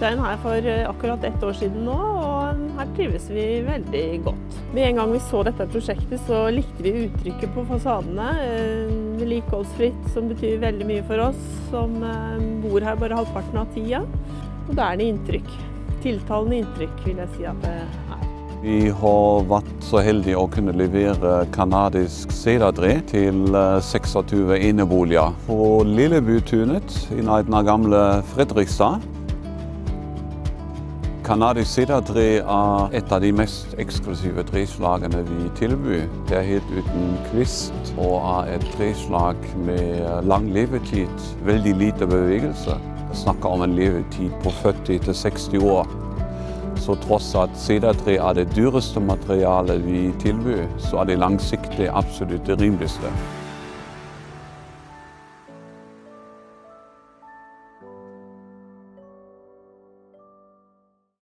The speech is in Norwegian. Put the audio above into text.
flytta inn her for eh, akkurat ett år siden nå, og her trives vi veldig godt. Med en gang vi så dette prosjektet, så likte vi uttrykket på fasadene. Eh, vedlikeholdsfritt, som betyr veldig mye for oss som eh, bor her bare halvparten av tida. Moderne inntrykk. Tiltalende inntrykk, vil jeg si at det er. Vi har vært så heldige å kunne levere kanadisk sederdre til 26 eneboliger på Lillebutunet i nærheten av gamle Fredrikstad. Kanadisk sidertre er et av de mest eksklusive treslagene vi tilbyr. Det er helt uten kvist og er et treslag med lang levetid, veldig lite bevegelse. Vi snakker om en levetid på 40 60 år. Så tross at sidertre er det dyreste materialet vi tilbyr, så er det langsiktig absolutt det rimeligste.